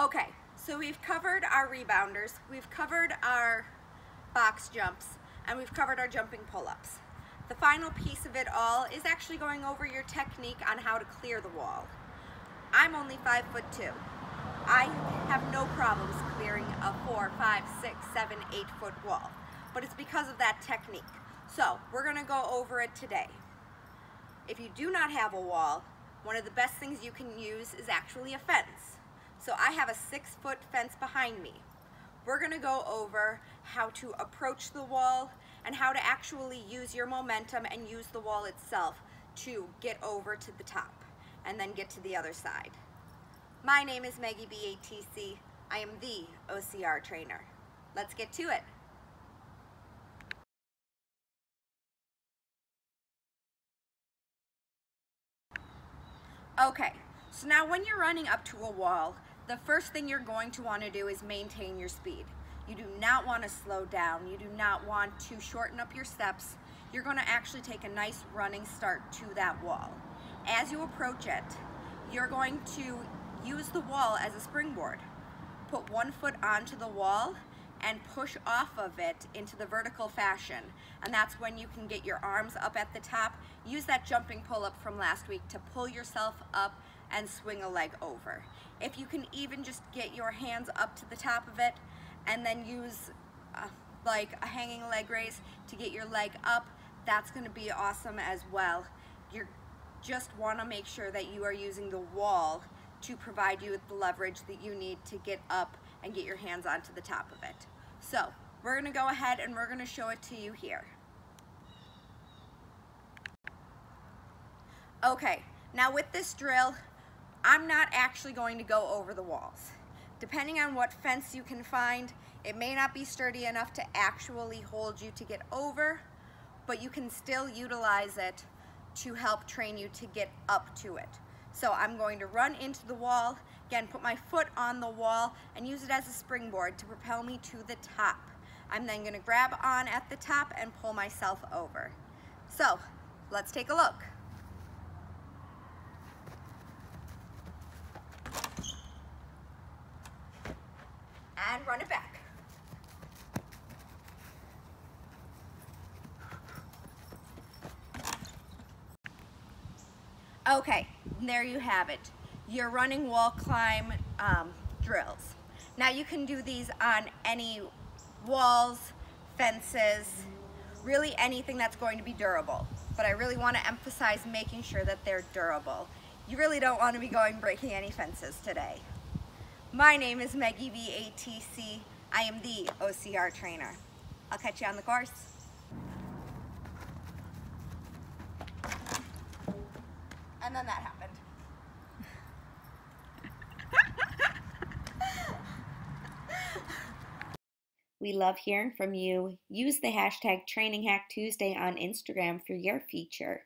Okay, so we've covered our rebounders, we've covered our box jumps, and we've covered our jumping pull-ups. The final piece of it all is actually going over your technique on how to clear the wall. I'm only five foot two. I have no problems clearing a four, five, six, seven, eight foot wall, but it's because of that technique. So we're gonna go over it today. If you do not have a wall, one of the best things you can use is actually a fence. So I have a six foot fence behind me. We're gonna go over how to approach the wall and how to actually use your momentum and use the wall itself to get over to the top and then get to the other side. My name is Maggie BATC. I am the OCR trainer. Let's get to it. Okay, so now when you're running up to a wall, the first thing you're going to want to do is maintain your speed. You do not want to slow down. You do not want to shorten up your steps. You're going to actually take a nice running start to that wall. As you approach it, you're going to use the wall as a springboard. Put one foot onto the wall and push off of it into the vertical fashion. And that's when you can get your arms up at the top. Use that jumping pull-up from last week to pull yourself up and swing a leg over. If you can even just get your hands up to the top of it and then use uh, like a hanging leg raise to get your leg up, that's gonna be awesome as well. You just wanna make sure that you are using the wall to provide you with the leverage that you need to get up and get your hands onto the top of it. So we're gonna go ahead and we're gonna show it to you here. Okay, now with this drill, I'm not actually going to go over the walls. Depending on what fence you can find, it may not be sturdy enough to actually hold you to get over, but you can still utilize it to help train you to get up to it. So I'm going to run into the wall, again, put my foot on the wall and use it as a springboard to propel me to the top. I'm then gonna grab on at the top and pull myself over. So let's take a look. And run it back. Okay, there you have it. Your running wall climb um, drills. Now you can do these on any walls, fences, really anything that's going to be durable. But I really want to emphasize making sure that they're durable. You really don't want to be going breaking any fences today. My name is Maggie VATC. I am the OCR trainer. I'll catch you on the course. And then that happened. We love hearing from you. Use the hashtag Training Hack Tuesday on Instagram for your feature.